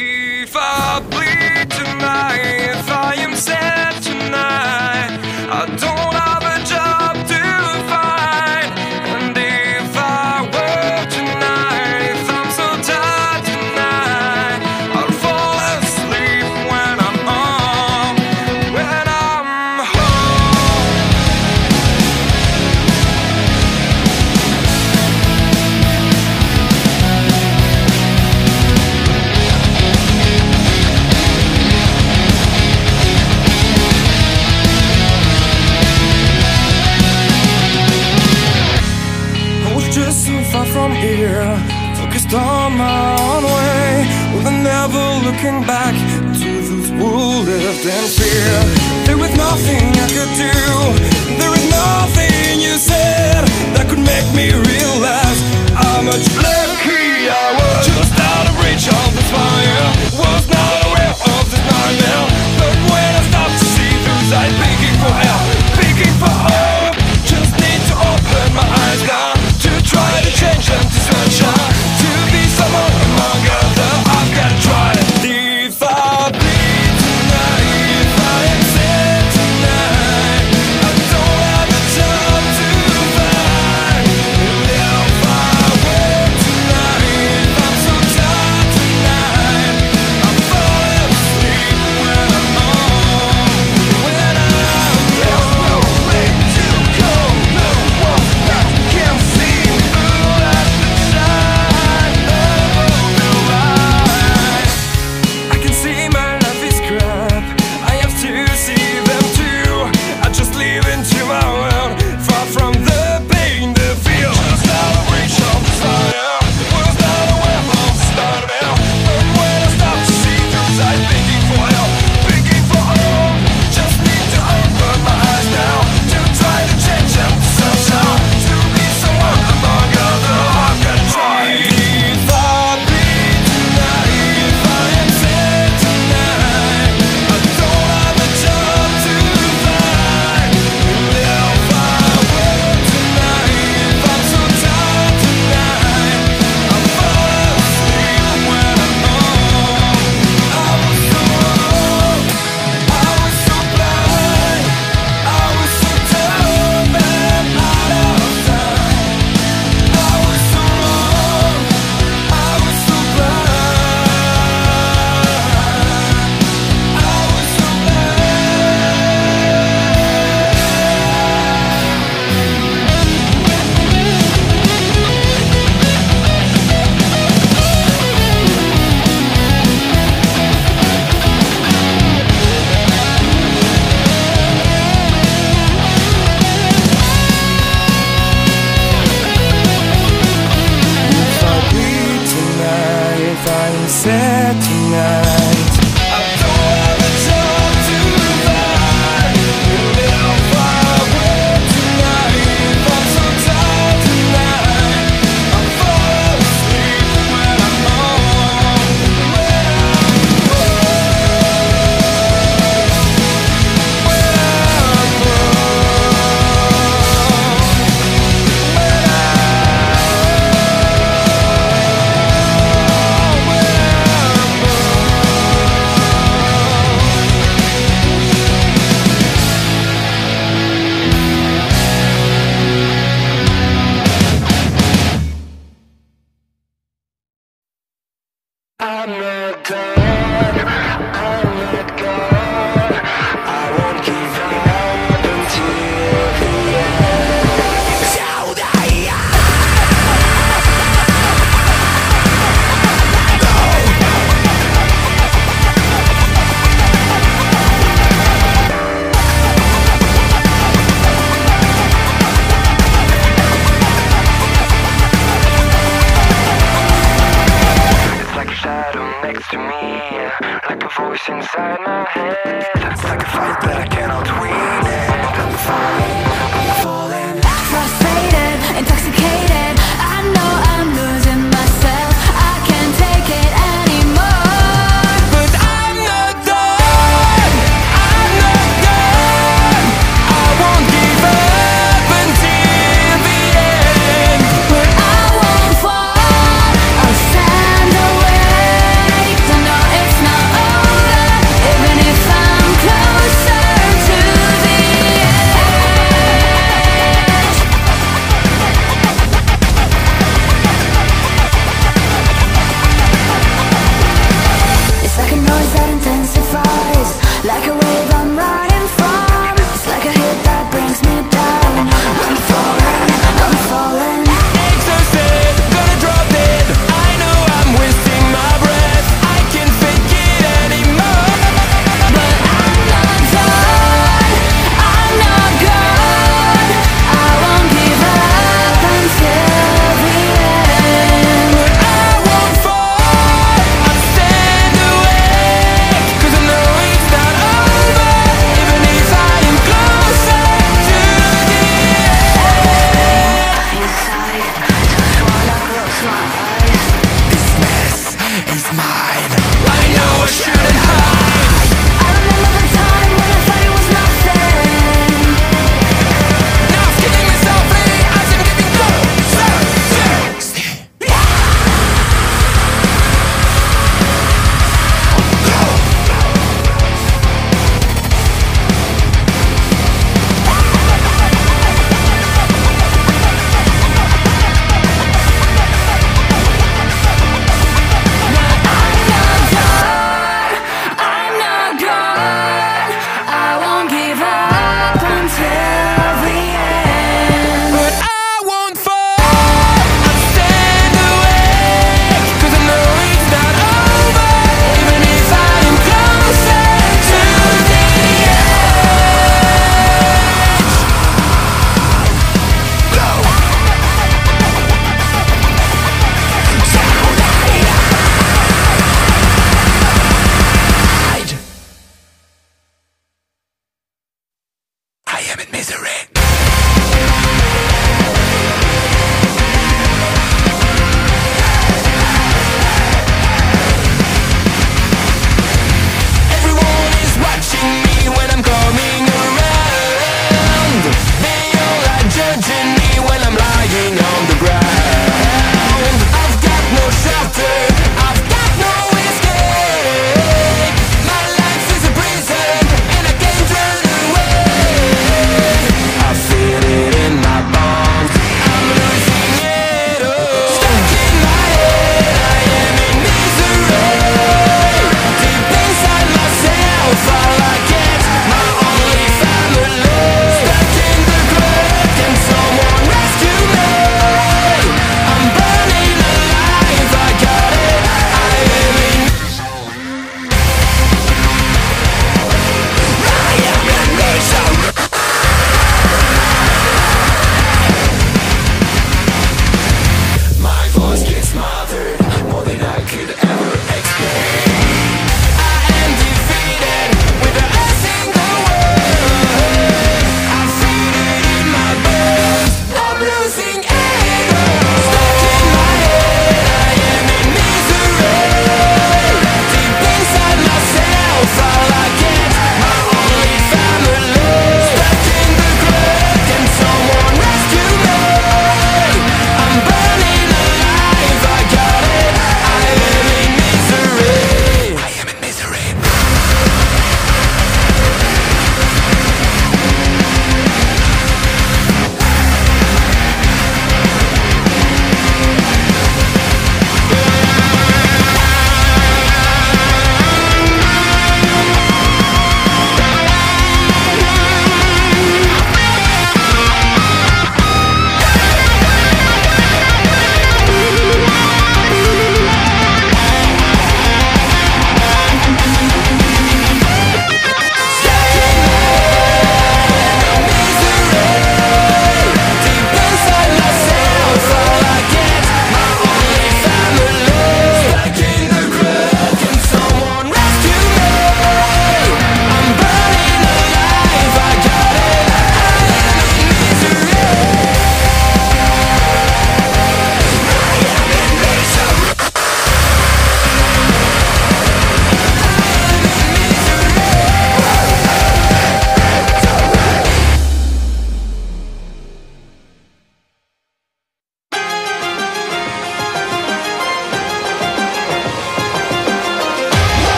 If I bleed tonight, if I am sad tonight. fight but I cannot win it. I'm falling, I'm falling. Frustrated, intoxicated.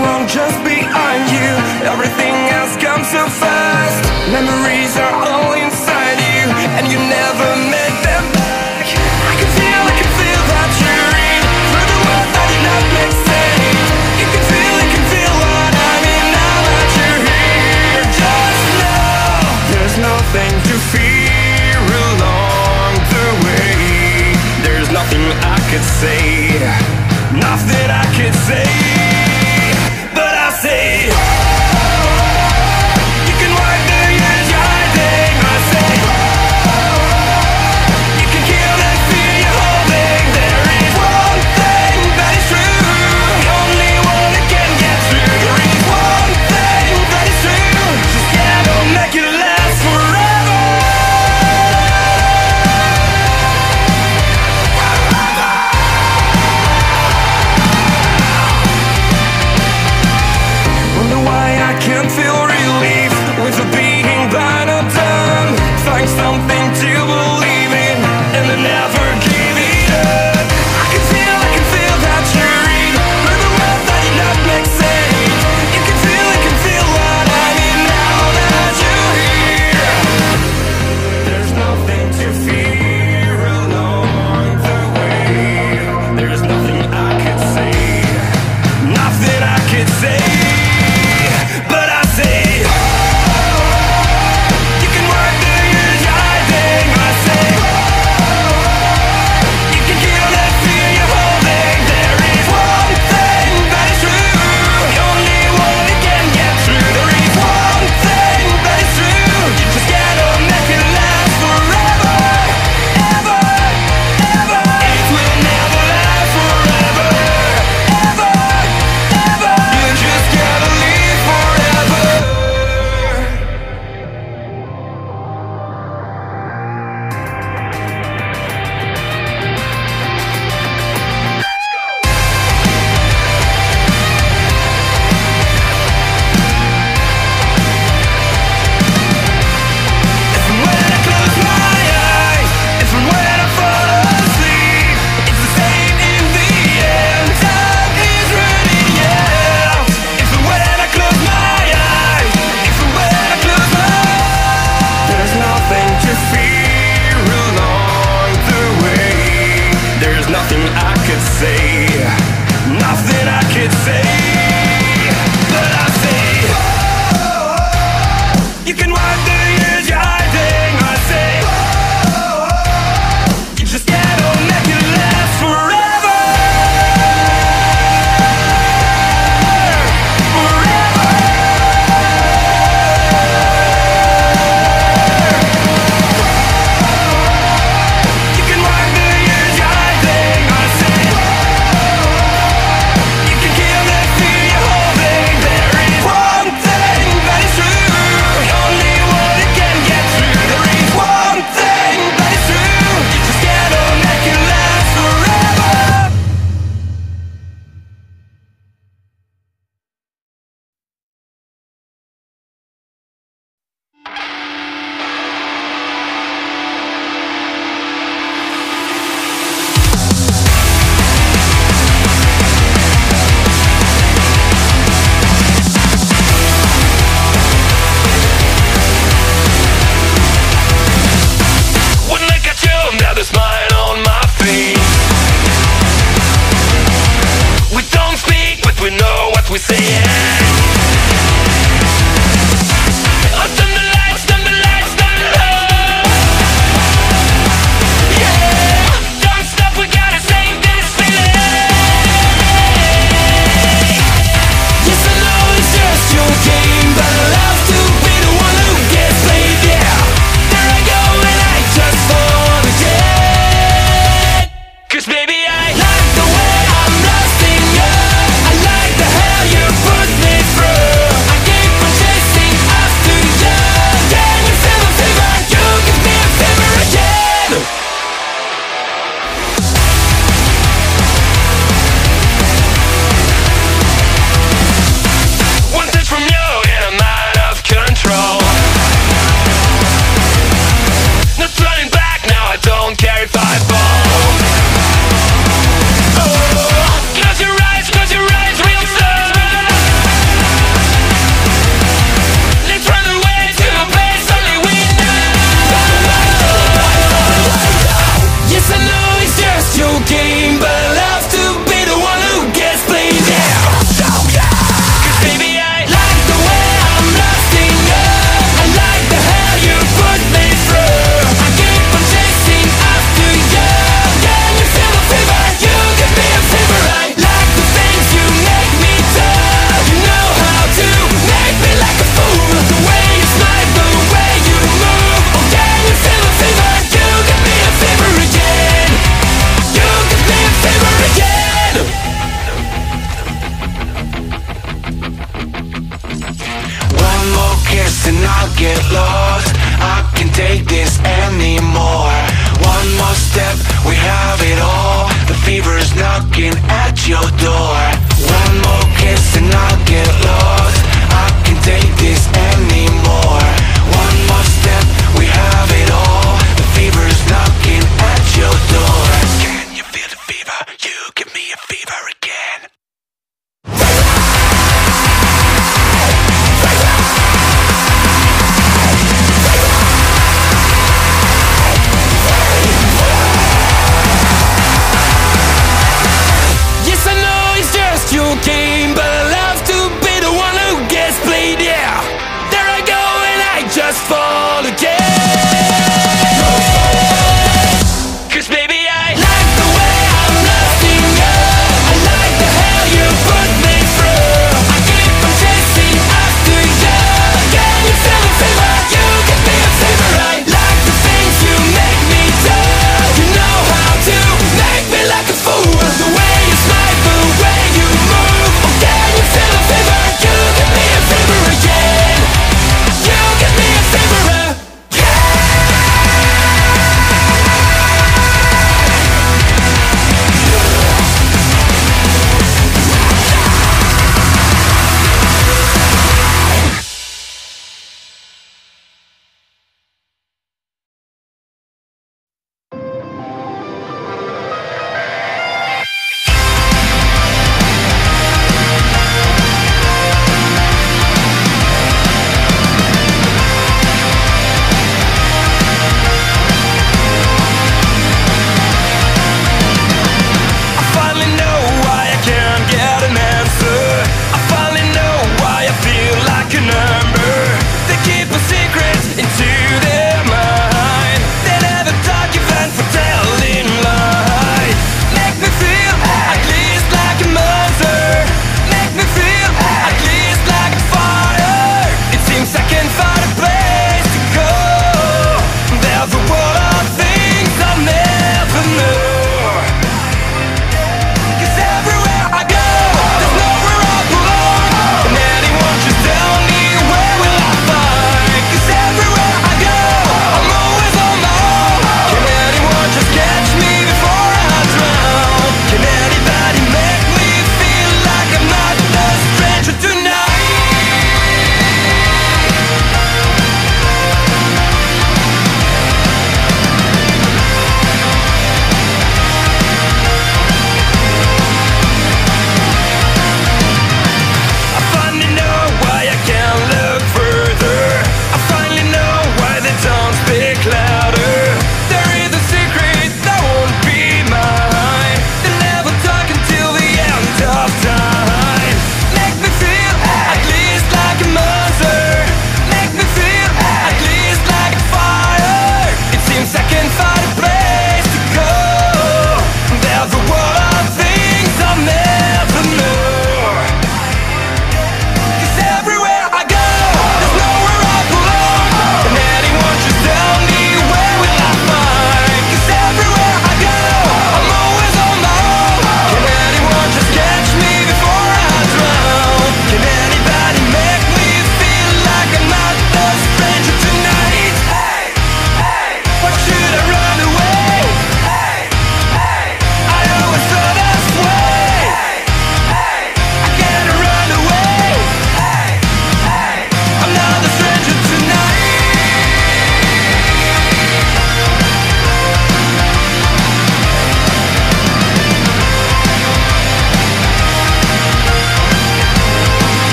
won't just behind you. Everything else comes so fast. Memories are all inside you And you never meant them back. I can feel, I can feel that you dream Through the words that did not make sense. You can feel, you can feel what I mean Now that you're here. Just know There's nothing to fear along the way. There's nothing I could say Nothing I could say. nothing